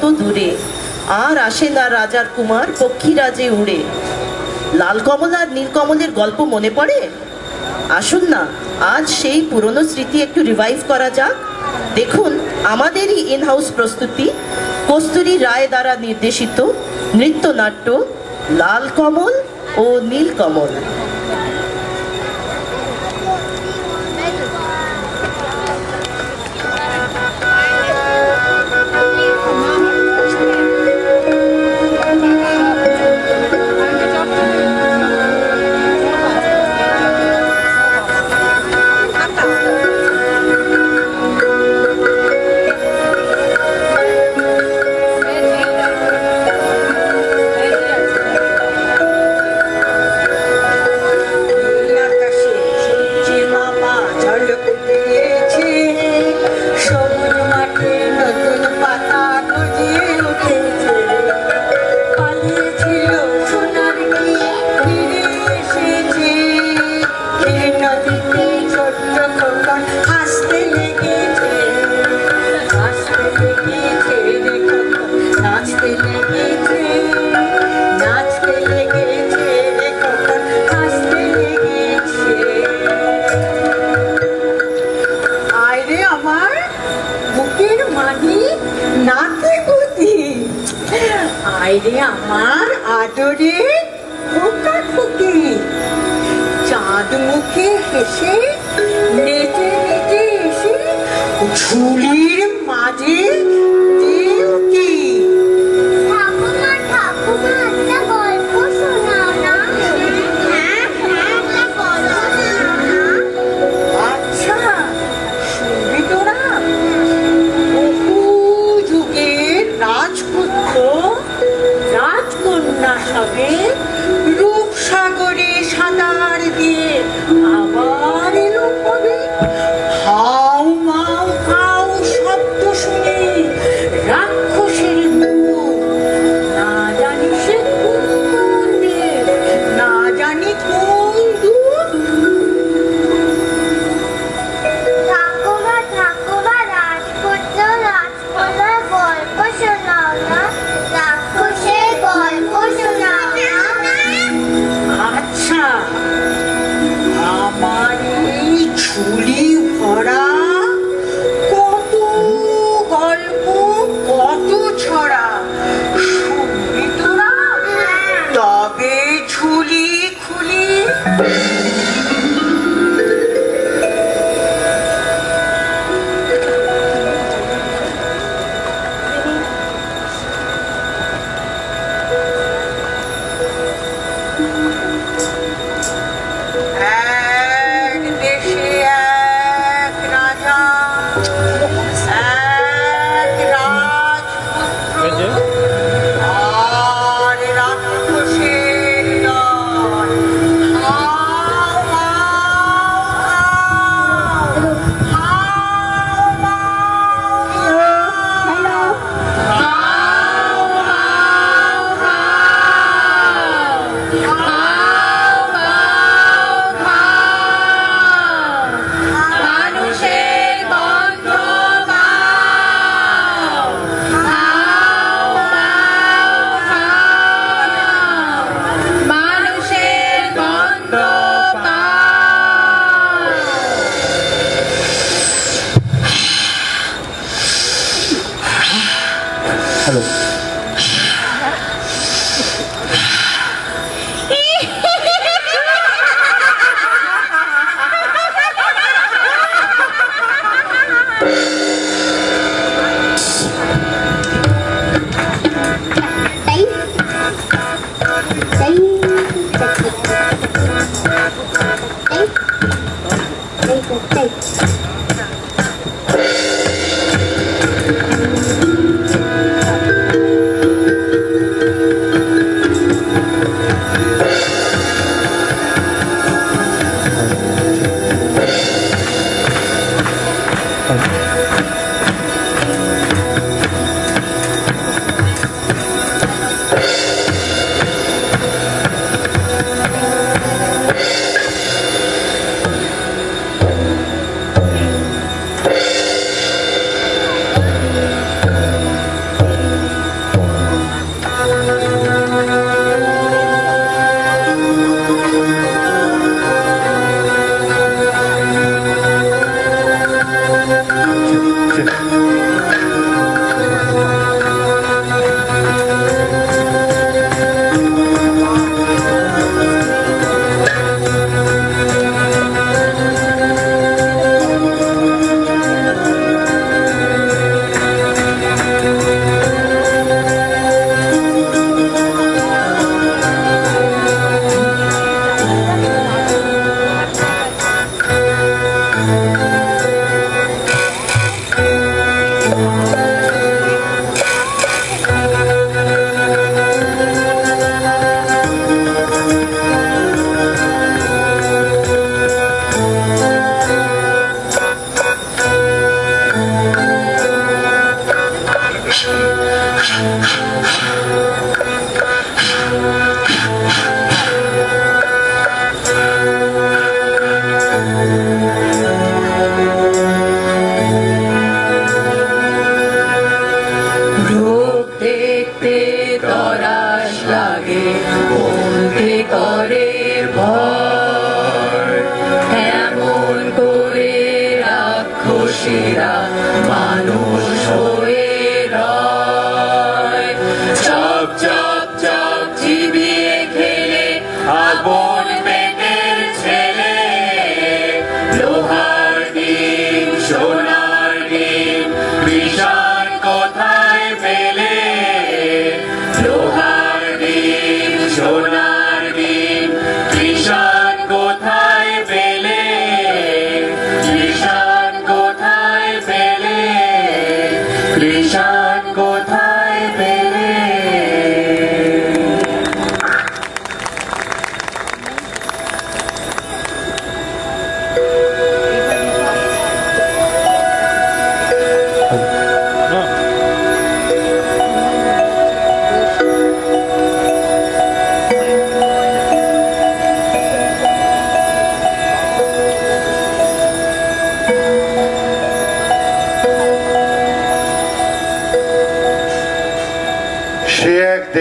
তো দূরে। আর আসে না রাজার কুমার, পক্ষীরাজে উড়ে। লাল কমল আর নীলকমলের গল্প মনে পড়ে? আসুন না, আজ সেই পুরনো স্মৃতি একটু রিভাইভ করা যাক। দেখুন, আমাদেরই ইন হাউস প্রস্তুতি। কস্তুরী রায় দ্বারা নির্দেশিত নৃত্যনাট্য, লাল কমল ও নীলকমল রে পোকা খুকি। চাঁদ মুখে হেসে নেচে নেচে এসে ঝুলি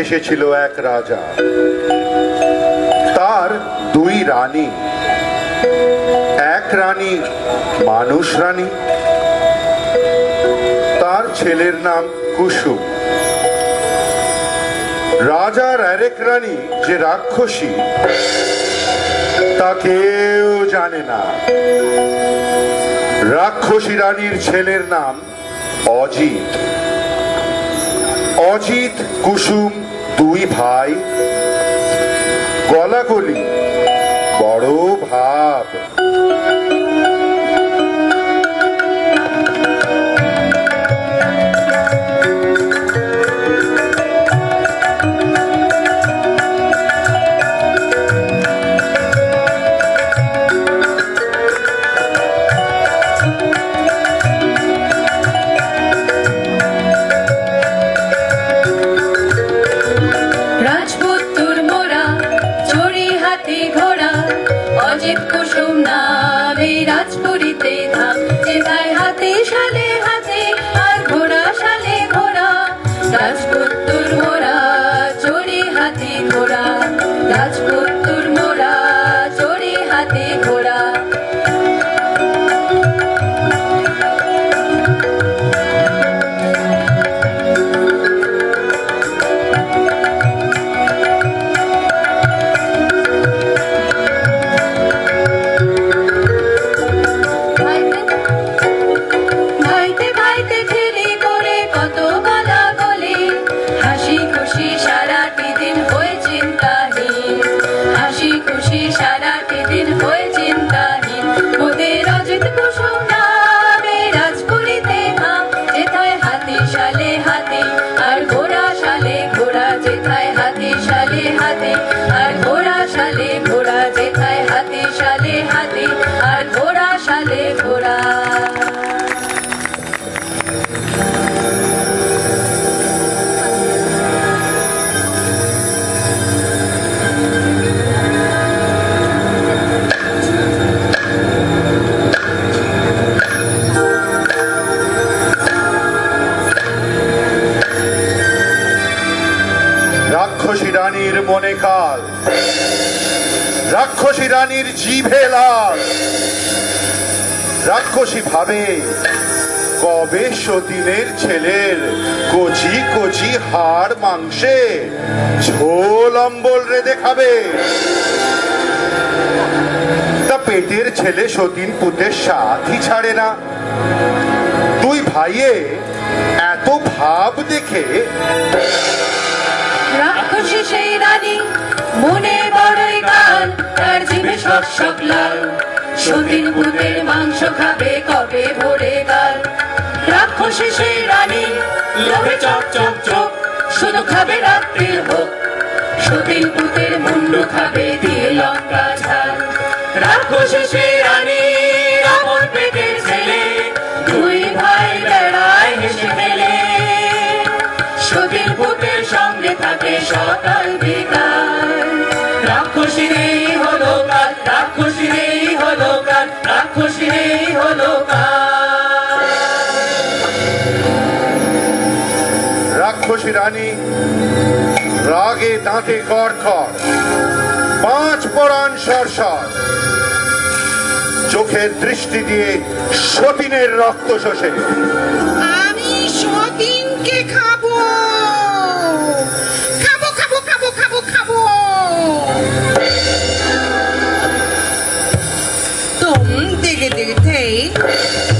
দেশে ছিল এক রাজা। তার দুই রানী। এক রানী মানুষ রানী। তার ছেলের নাম কুসুম। রাজার আরেক রানী যে রাক্ষসী, তা কেউ জানে না। রাক্ষসী রানীর ছেলের নাম অজিত। অজিত কুসুম দুই ভাই গলাগলি। মনে কাল। রাক্ষসী রানীর জিভে লাল। রাক্ষসী ভাবে, কবে সতীনের ছেলের কচি কচি হাড় মাংসে ঝোল অম্বল রে দেখাবে তা পেটের ছেলে সতীন পুতের সাথই ছাড়ে না। দুই ভাইয়ে এত ভাব দেখে রাক্ষসী সেই রানী, মনে বড়ই গান, তার জিভে সব লাল। সতীন পুতের মাংস খাবে, কবে ভরে গাল রাক্ষসী সেই রানী লোভে চপ চপ চপ শুধু খাবে রাত্রির হোক সতীন পুতের মুন্ডু খাবে দিয়ে লঙ্কা ঝাল। রাক্ষসী সেই রানী থাকে সকাল বিকাল। রাক্ষসীরেই হলো কাল রাক্ষসীরেই হলো কাল রাক্ষসীরেই হলো কাল রাক্ষসী রানী রাগে দাঁতে কর পাঁচ পরাণ সরসর। চোখের দৃষ্টি দিয়ে সতীনের রক্ত শোষে। আমি সতীনকে খাব। play.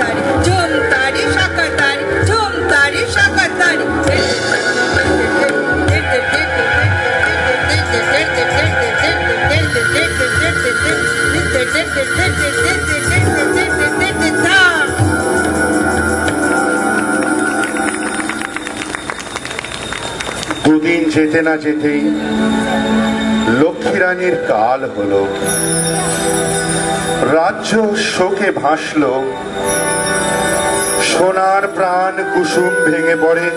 তারি তারি তারি দুদিন যেতে না যেতেই লক্ষ্মী রানীর কাল হলো। রাজ্য শোকে ভাসল। সোনার প্রাণ কুসুম ভেঙে পড়ে।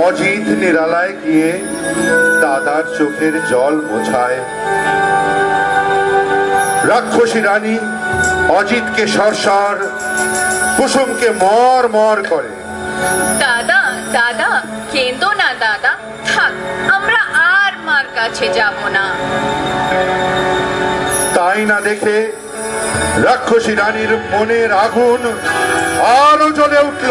অজিত নিরালায় গিয়ে দাদার চোখের জল মোছায়। রাক্ষসী রানী অজিতকে সরসর, কুসুমকে মর মর করে। দাদা দাদা, কেঁদো না দাদা। থাক, আমরা আর মার কাছে যাব না। তাই না দেখে রাক্ষসী রানীর মনের আগুন আরও জ্বলে উঠল।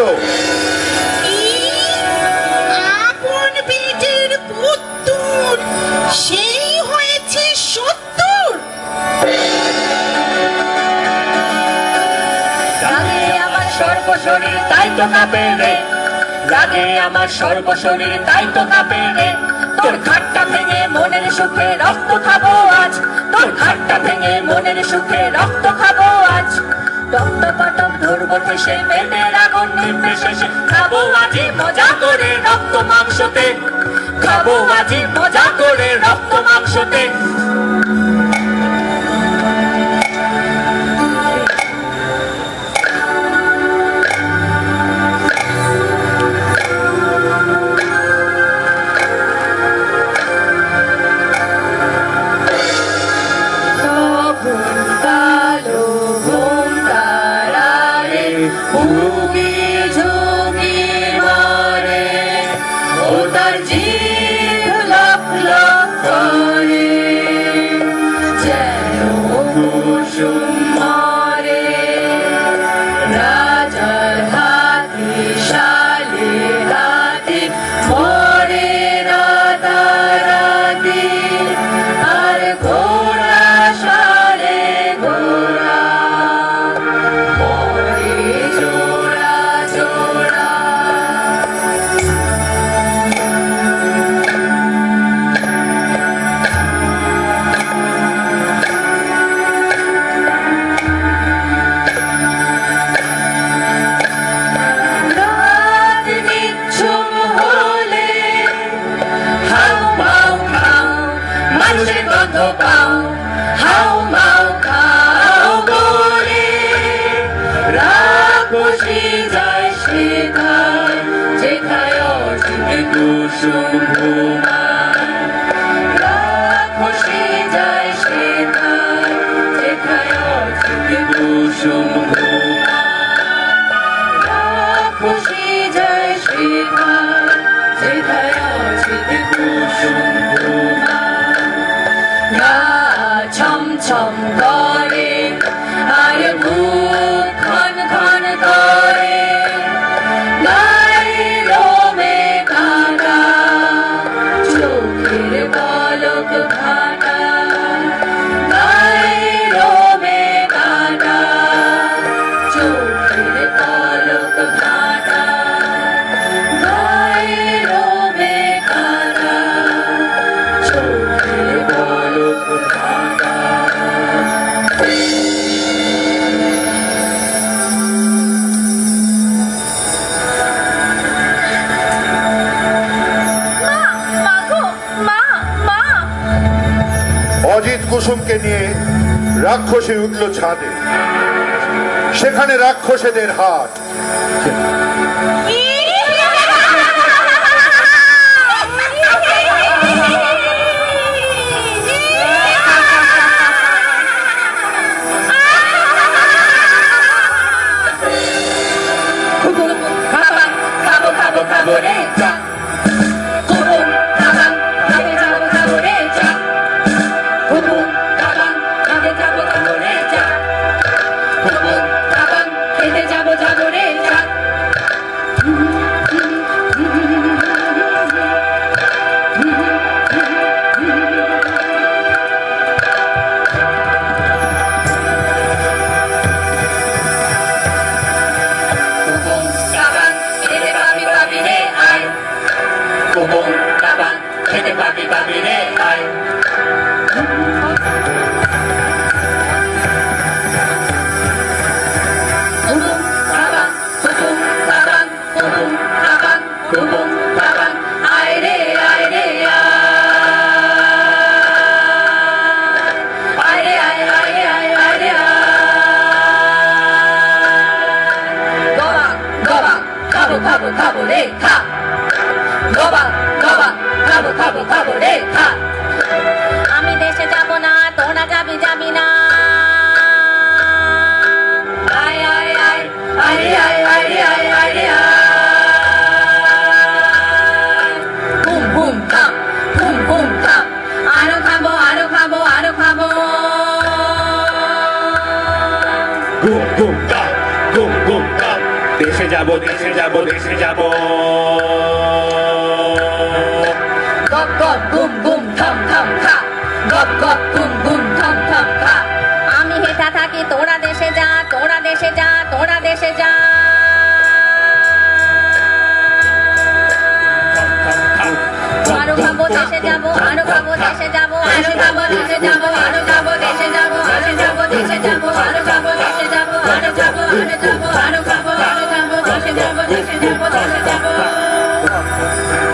সেই হয়েছে সত্তর। আমার সর্বশরীর তাই তো কাঁপে রে। আমার সর্বশরীর তাই তো কাঁপে রে। তোর ঘাটটা ভেঙে মনের সুখে রক্ত খাব আজ। ঘাটটা ভেঙে মনের সুখে রক্ত খাব আজ। রক্ত কটক ধরব ঠেসে পেটের আগুন শেষে খাব আজি মজা করে রক্ত মাংসতে। খাব আজি মজা করে রক্ত মাংসতে। যেথায় অচিত কুসুম ঘুমায় গা ছম ছম করে আর কুসুমকে নিয়ে রাক্ষসে উঠল ছাদে। সেখানে রাক্ষসেদের হাট কুকুর খাবা খেতে পাবি পাবি রে আয় কুকুর যাব দেশে যাব দেশে যাব। গপ গপ গুম গুম থাম থাম খা গপ গপ গুম গুম থাম থাম খা আমি হেঁটা থাকি তোরা দেশে যা তোরা দেশে যা তোরা দেশে যা। আরও খাব দেশে যাব আরও খাব দেশে যাব আরও খাব দেশে যাব আরও খাব দেশে যাব আরও খাব দেশে যাব আরও খাব দেশে যাব আরও খাব আরও যাব আরও খাব আরও যাব দেশে যাব দেশে যাব দেশে যাব মা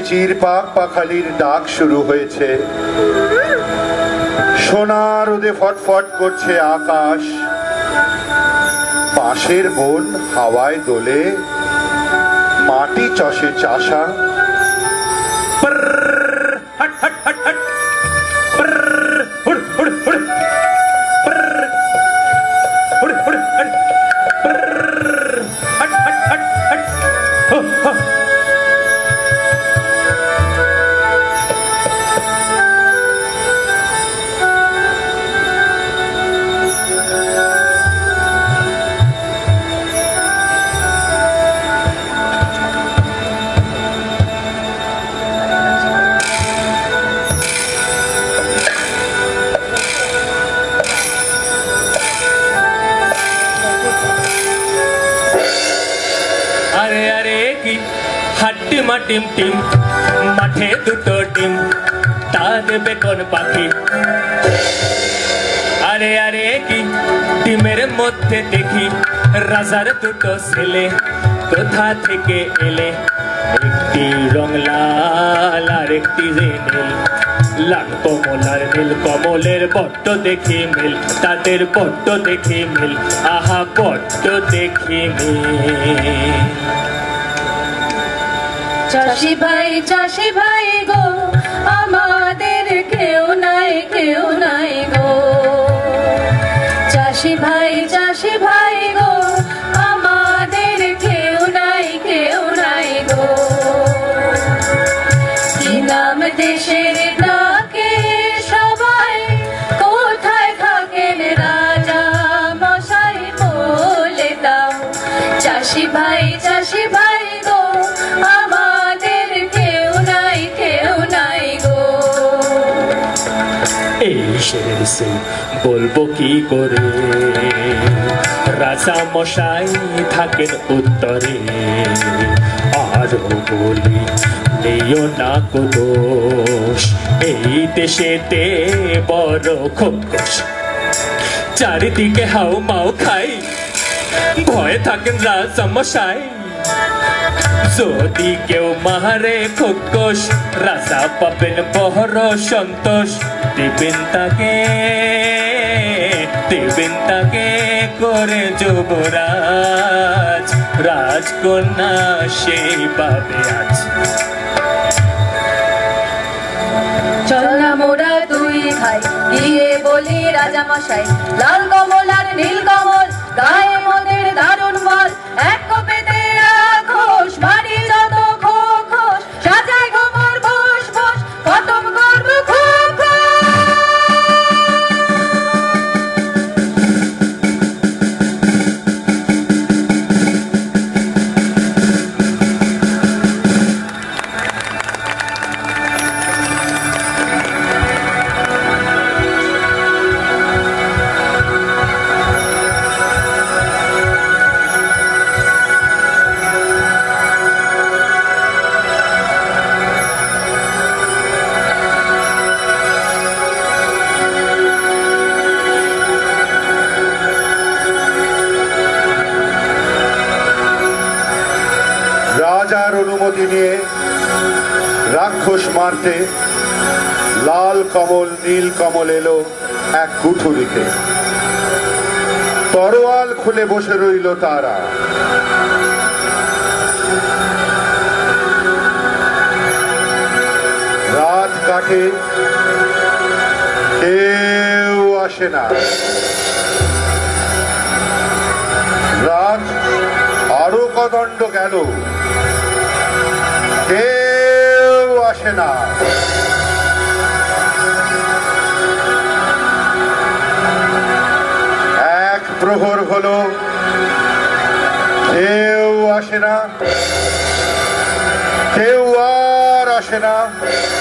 মিচির পাক পাখালির ডাক শুরু হয়েছে। সোনার রোদে ফটফট করছে আকাশ। পাশের বন হাওয়ায় দোলে, মাটি চষে চাষা। দুটো ডিম তা দেবে কোন পাখি। আরে আরে, কি ডিমের মধ্যে দেখি, রাজার দুটো ছেলে কোথা থেকে এলে? একটি রং লাল আর একটি যে নীল। লাল কমল আর নীল, কমলের বড্ড দেখি মিল, তাদের বড্ড দেখি মিল। আহা বড্ড দেখি মিল। চাষি ভাই চাষি ভাই গো, আমাদের কেউ নাই কেউ নাই গো। চাষি ভাই চাষি ভাই গো, আমাদের কেউ নাই কেউ নাই গো। কি নাম দেশের ডাকে সবাই, কোথায় থাকেন রাজা মশাই বলে দাও। চাষি ভাই শেষে বলব কি করে? রাজা মশাই থাকেন উত্তরে, আরও বলি, নেও না কো দোষ। এই দেশেতে বড় খোকস। চারিদিকে হাও মাও খাই। ভয়ে থাকেন রাজা মশাই। যদি কেউ মারে খোকস, রাজা পাবেন বহর সন্তোষ। দেবেন তাকে দেবেন তাকে করে যুবরাজ, রাজকন্যা সেই পাবে আজ চল না মোরা বলি রাজা মশাই লাল কমল আর নীল কমল, গায়ে মদের দারুণ বসে আসে না কেউ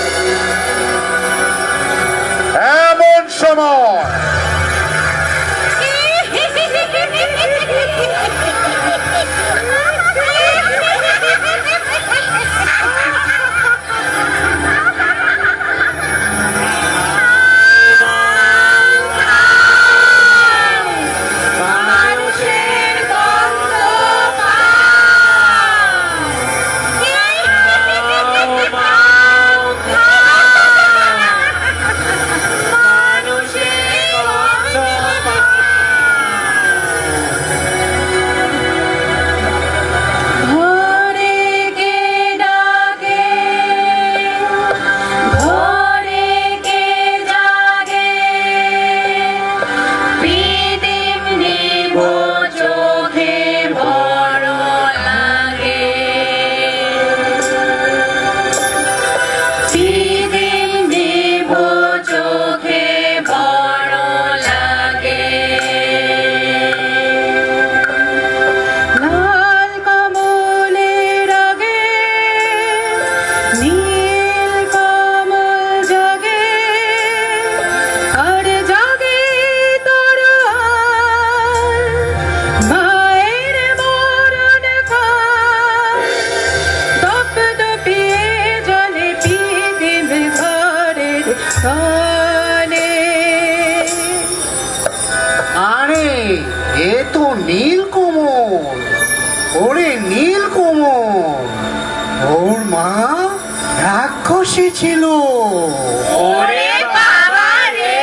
ওরে বাবা রে।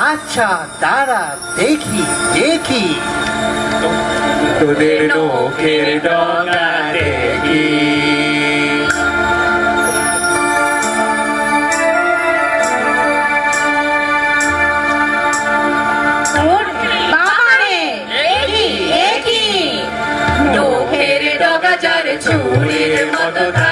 আচ্ছা। দাঁড়া দেখি দেখি। তোদের নখের ডগা দেখি। ছুরির মতো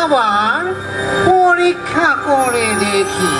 আবার পরীক্ষা করে দেখি।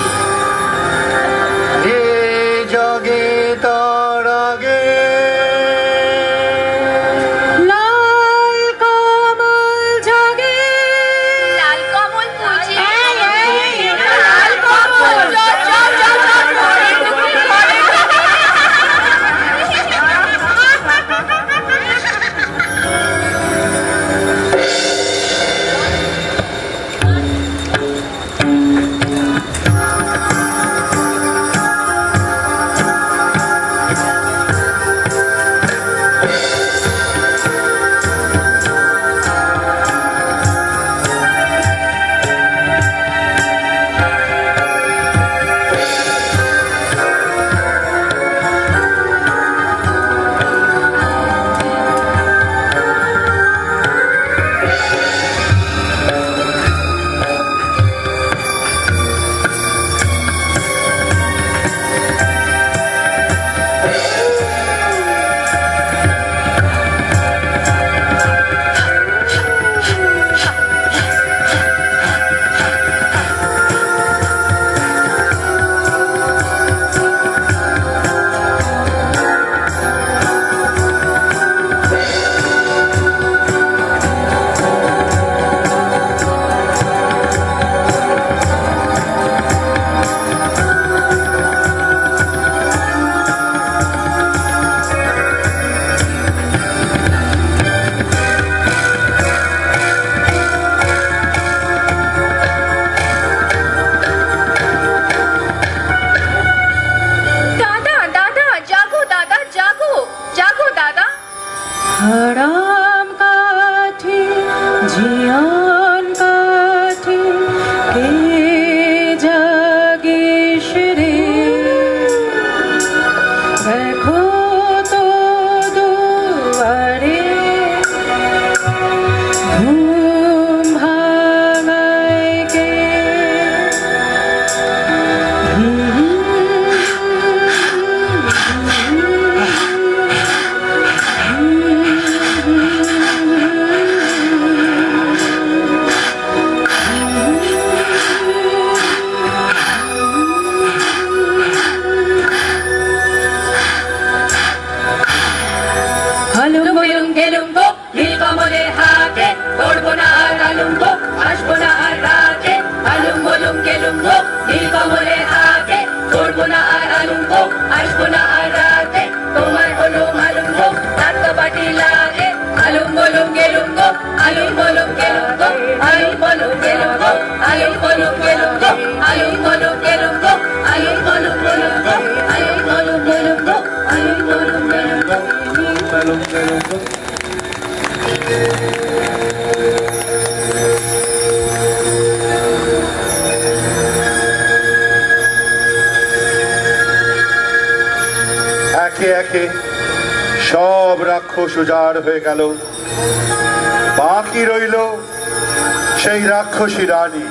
রাক্ষস উজাড় হয়ে গেল। বাকি রইল সেই রাক্ষসী রানী।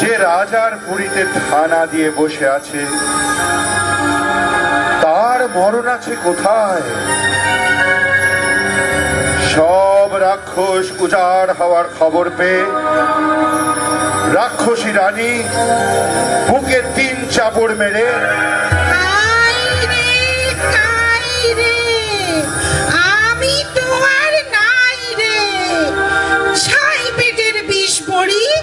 যে রাজার পুরীতে থানা দিয়ে বসে আছে, তার মরণ আছে কোথায়? সব রাক্ষস উজাড় হওয়ার খবর পেয়ে রাক্ষসী রানী বুকে তিন চাপড় মেরে পড়ি?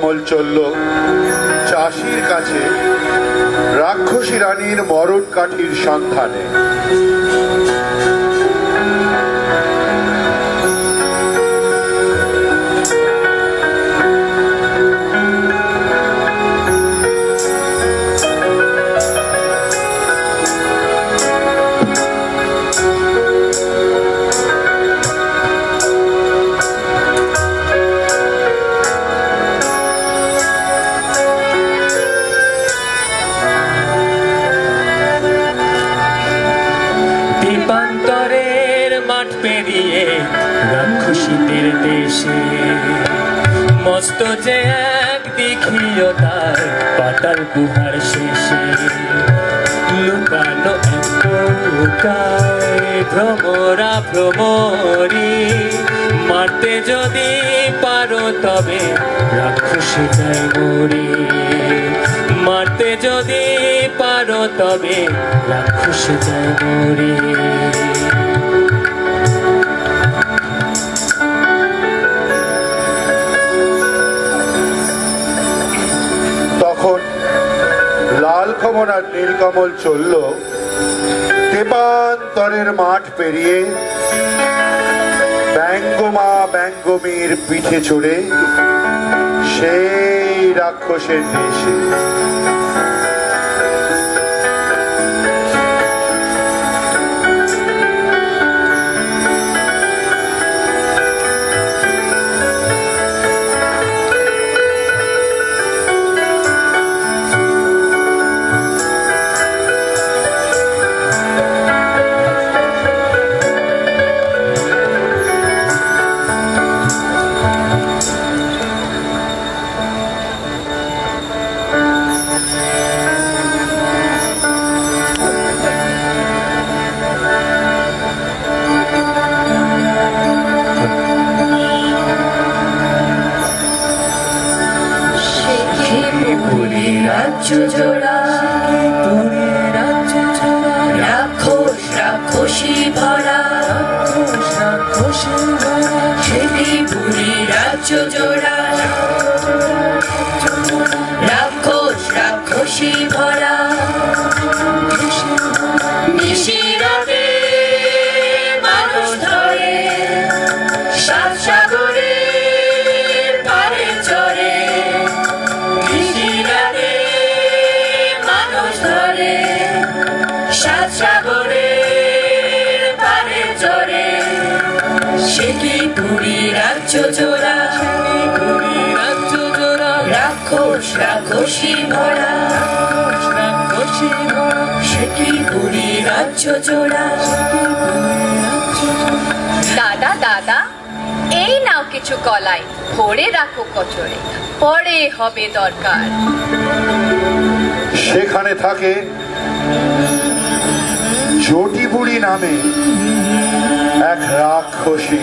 কমল চলল। চাষির কাছে রাক্ষসী রানীর মরণ কাঠির সন্ধানে। তবে রাক্ষসী যাই মরি। তখন লাল কমল আর নীল কমল চলল দেবান্তরের মাঠ পেরিয়ে ব্যঙ্গমা ব্যঙ্গমীর পিঠে চড়ে সেই রাক্ষসের দেশে। রাজ্য জোড়া রাক্ষসী ভরা ভরা সে কি পুরী রাজ্য জোড়া? দাদা দাদা এই নাও কিছু কলাই ভরে রাখো কচরে পরে হবে দরকার। সেখানে থাকে জটি বুড়ি নামে এক রাক্ষসী।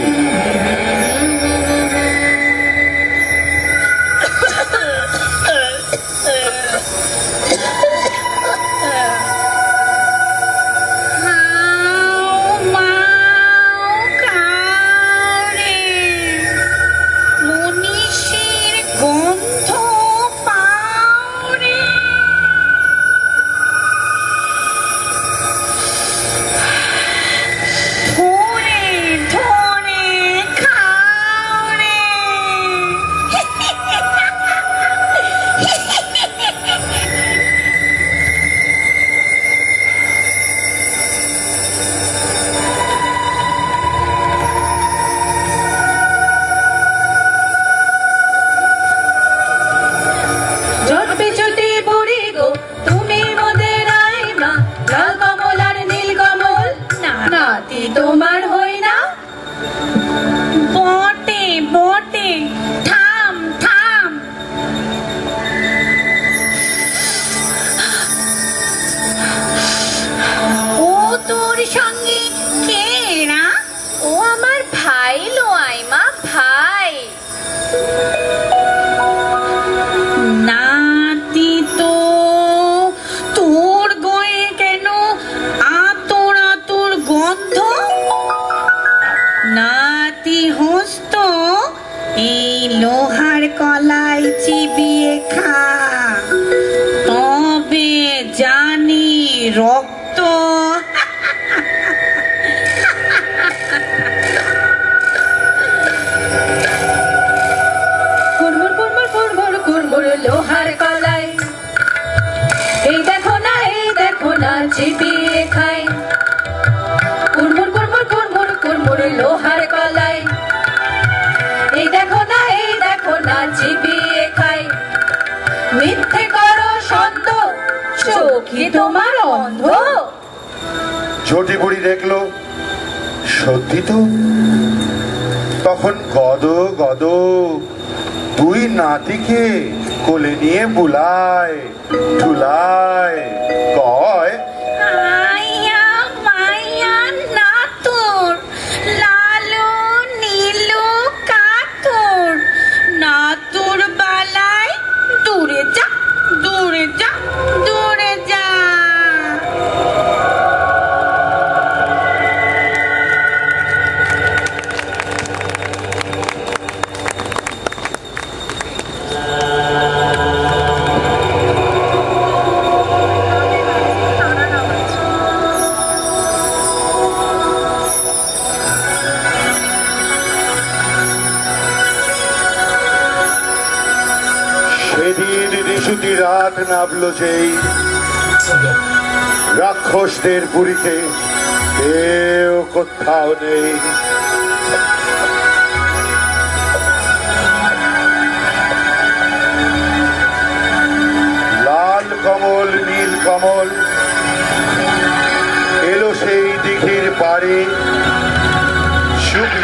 তোমার অন্ধ? ঝটি বুড়ি দেখল, সত্যি তো? তখন গদ গদ তুই নাতিকে কোলে নিয়ে বুলায় ঠুলায় কয় রাত নামলো যেই রাক্ষসদের পুরীতে কেউ কোথাও নেই। লাল কমল, নীল কমল এলো সেই দিঘির পাড়ে। সুবি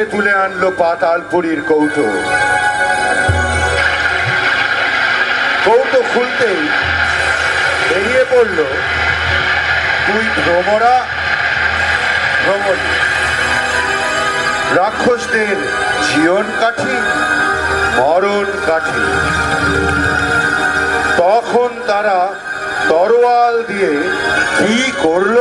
সারে তুলে আনলো পাতালপুরীর কৌটো কৌটো খুলতেই বেরিয়ে পড়ল তুই ভ্রমরা ভ্রমণী। রাক্ষসদের জীবন কাঠি, মরণ কাঠি। তখন তারা তরোয়াল দিয়ে কি করল?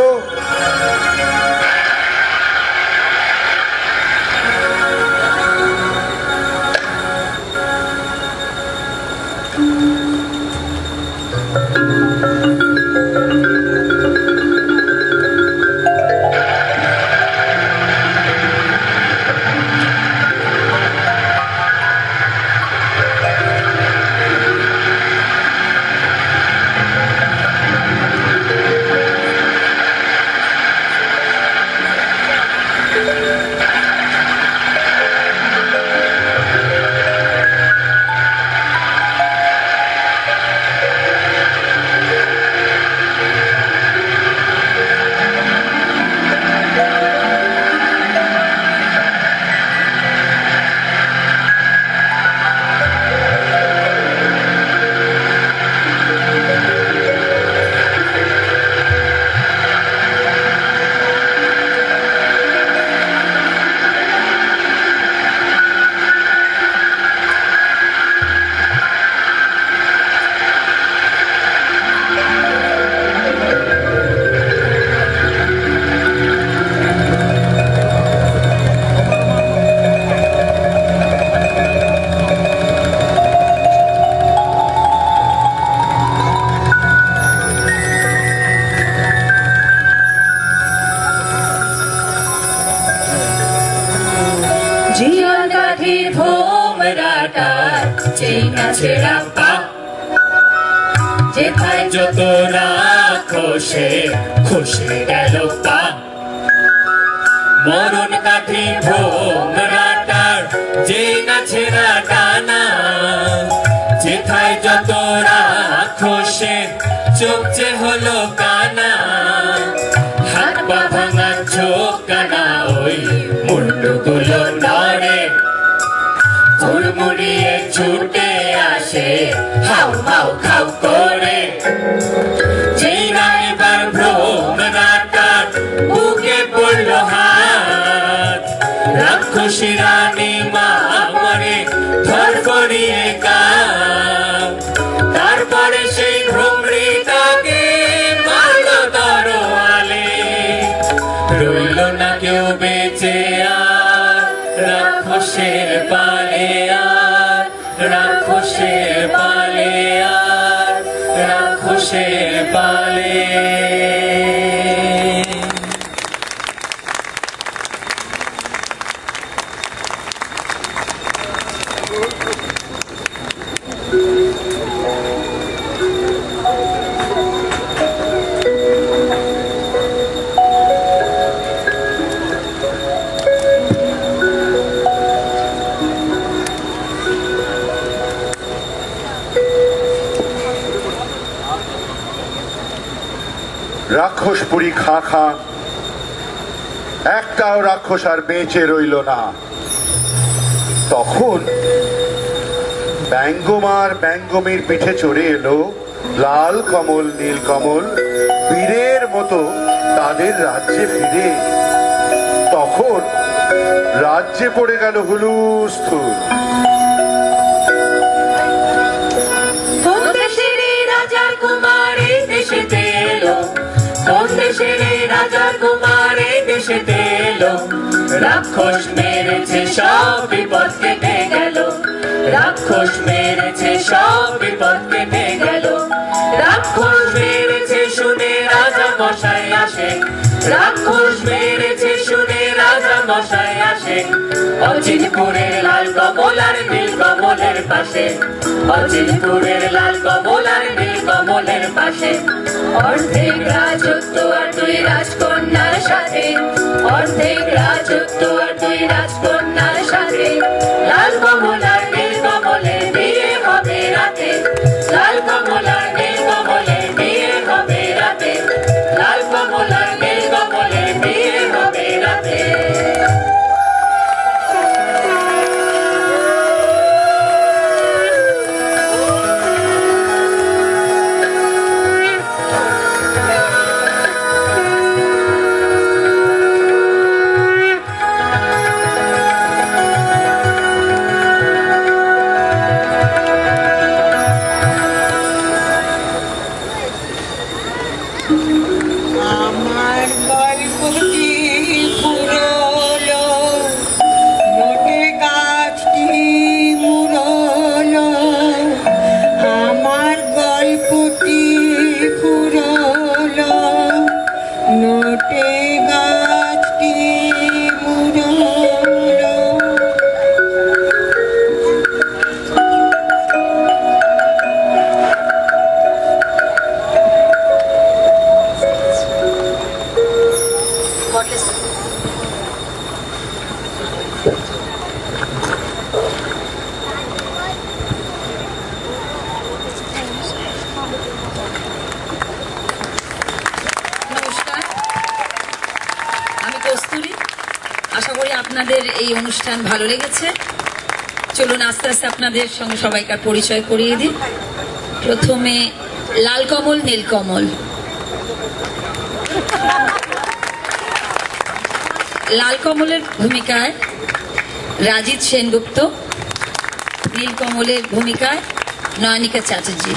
সেরা পাপ যেথায় যত খুশে গেল মরণ কাঠি ভোমরাটার যে না ছেড়া টানা যেথায় যত চোখছে হলো কানা। হাত পা ভাঙা চোখ কানা ওই মুন্ডুগুলো নড়ে। মুড়িয়ে ছুটে হাউ খাও করে। যেই না এবার ভ্রমণাটার বুকে পড়ল হাত। রাক্ষসী রানী মা রাক্ষস পুরী খা খা। একটাও রাক্ষস আর বেঁচে রইল না। তখন ব্যঙ্গমার ব্যঙ্গমীর পিঠে চড়ে এলো লাল কমল, নীল কমল, বীরের মতো তাদের রাজ্যে ফিরে। তখন রাজ্যে পড়ে গেল হুলুস্থুল। এই পেল। রাক্ষস মেরেছে, সব বিপদ কেটে গেল। রাক্ষস মেরেছে, সব বিপদ কেটে গেল। রাক্ষস মেরেছে, শুনে রাজা মশাই আসে। রাক্ষস মেরেছে, শুনে মশাই আসে। অচিনপুরের লাল কমলার নীল কমলের পাশে। অচিনপুরের লাল কমলার নীল কমলের পাশে। অর্ধেক রাজত্ব আর দুই রাজকন্যার সাথে। অর্ধেক রাজত্ব আর দুই রাজকন্যার সাথে। লাল কমলের আপনাদের সঙ্গে সবাইকার পরিচয় করিয়ে দিই। প্রথমে লাল কমল নীলকমল। লাল কমলের ভূমিকায় রাজিত সেনগুপ্ত, নীলকমলের ভূমিকায় নয়নিকা চ্যাটার্জি।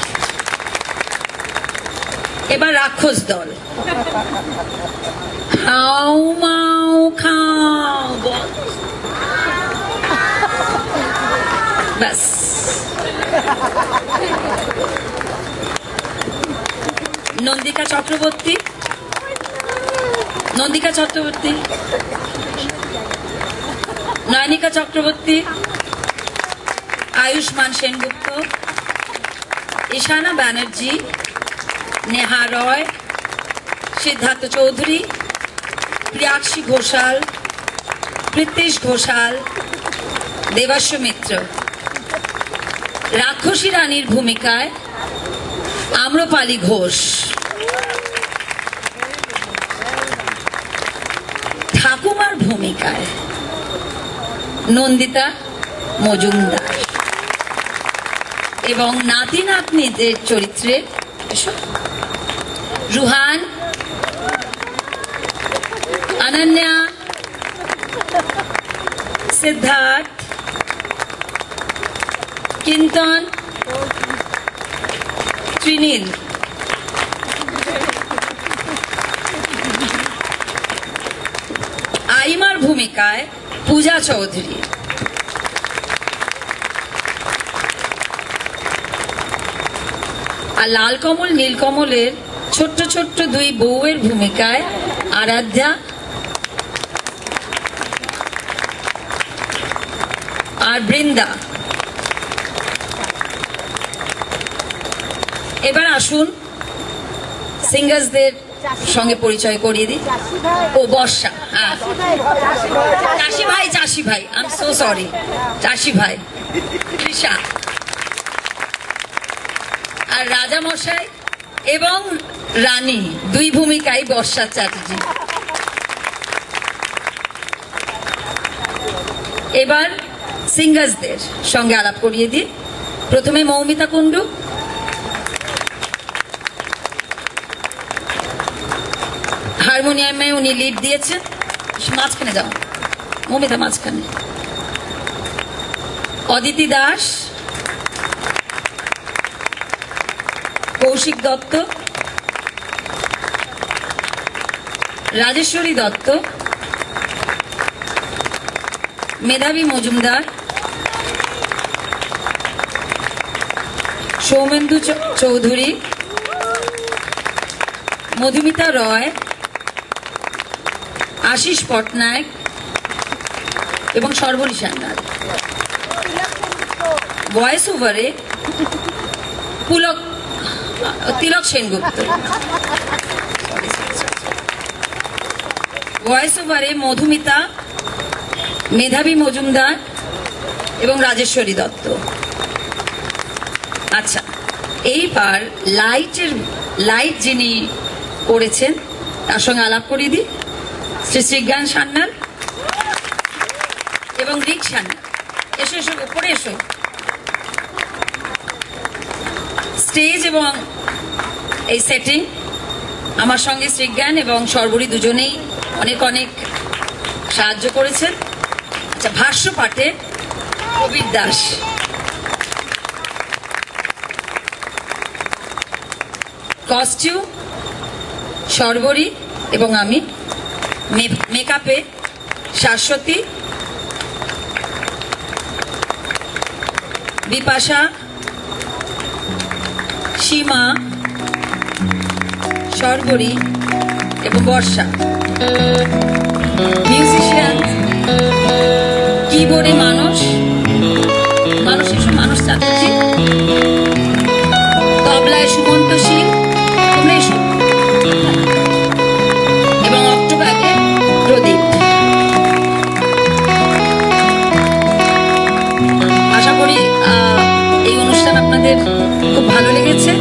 এবার রাক্ষস দল। হাউ মাও খাও বল। ব্যাস নন্দিকা চক্রবর্তী নন্দিকা চক্রবর্তী নয়নিকা চক্রবর্তী আয়ুষ্মান সেনগুপ্ত ঈশানা ব্যানার্জি নেহা রয় সিদ্ধার্থ চৌধুরী প্রিয়াক্ষী ঘোষাল প্রীতিশ ঘোষাল দেবাস্য মিত্র রাক্ষসী রানীর ভূমিকায় আম্রপালি ঘোষ। ঠাকুমার ভূমিকায় নন্দিতা মজুমদার। এবং নাতি নাতনিদের চরিত্রে রুহান, অনন্যা, সিদ্ধার্থ কিন্তন ত্রিনীল আইমার ভূমিকায় পূজা চৌধুরী। আর লাল কমল নীলকমলের ছোট্ট ছোট্ট দুই বউয়ের ভূমিকায় আরাধ্যা। আর বৃন্দা এবার আসুন। সিঙ্গার্সদের সঙ্গে পরিচয় করিয়ে দিই। ও, বর্ষা। হ্যাঁ। চাষি ভাই চাষি ভাই। আই এম সো সরি চাষি ভাই। তৃষা। আর রাজা মশাই এবং রানী, দুই ভূমিকায় বর্ষা চ্যাটার্জি। এবার সিঙ্গার্সদের সঙ্গে আলাপ করিয়ে দিই। প্রথমে মৌমিতা কুণ্ডু হারমোনিয়ামে উনি লিড দিয়েছেন। মাঝখানে যাও। মৌমিতা মাঝখানে। অদিতি দাস। কৌশিক দত্ত। রাজেশ্বরী দত্ত। মেধাবী মজুমদার। সৌমেন্দু চৌধুরী। মধুমিতা রয়। আশিস পটনায়ক এবং সর্বরী সান্যাল ভয়েস ওভারে পুলক, তিলক সেনগুপ্ত। ভয়েস ওভারে মধুমিতা, মেধাবী মজুমদার এবং রাজেশ্বরী দত্ত। আচ্ছা এইবার লাইটের, লাইট যিনি করেছেন, তার সঙ্গে আলাপ করিয়ে দিই। শ্রী শ্রীজ্ঞান সান্যাল এবং রিক সান্যাল। এসো এসো, উপরে এসো। স্টেজ এবং এই সেটিং আমার সঙ্গে শ্রীজ্ঞান এবং সর্বরী দুজনেই অনেক অনেক সাহায্য করেছেন। আচ্ছা ভাষ্য পাঠে কবির দাস। কস্টিউম, সর্বরী এবং আমি। মেকআপে শাশ্বতী বিপাশা সীমা সর্বরী এবং বর্ষা। মিউজিশিয়ান কিবোর্ডে মানুষ মানুষ এসব মানুষ চ্যাটার্জি লেগেছে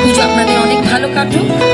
পুজো আপনাদের অনেক ভালো কাটুক।